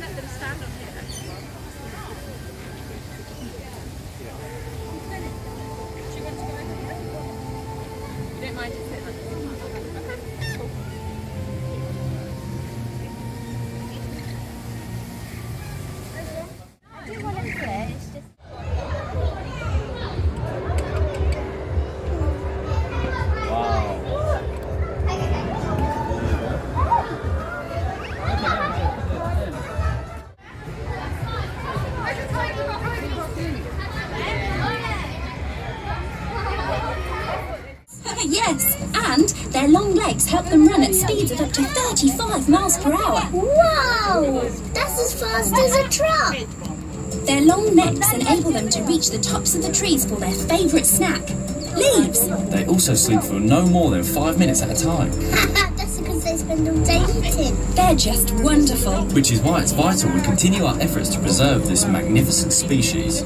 let them stand on here. Do you want to go over here? You don't mind just sitting on yes, and their long legs help them run at speeds of up to 35 miles per hour. Wow! That's as fast as a truck! Their long necks enable them to reach the tops of the trees for their favourite snack, leaves. They also sleep for no more than five minutes at a time, That's because they spend all day eating. They're just wonderful. which is why it's vital we continue our efforts to preserve this magnificent species.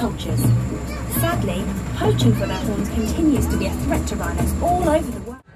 Cultures. Sadly, poaching for their horns continues to be a threat to rhinos all over the world.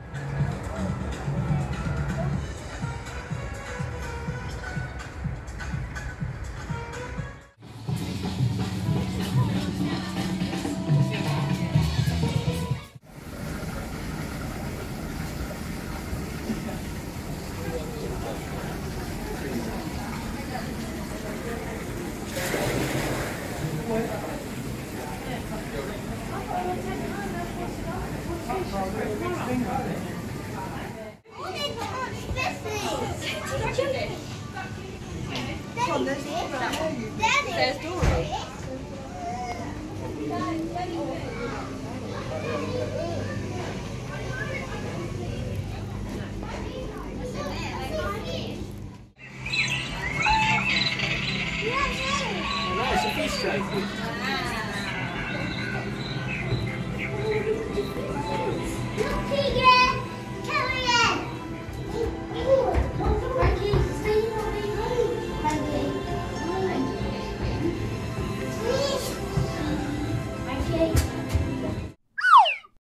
There's Dory. Nice, a fish trophy.